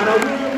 Para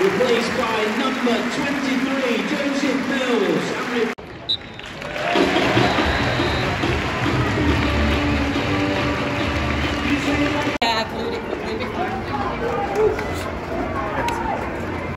replaced by number 23, Joseph Mills,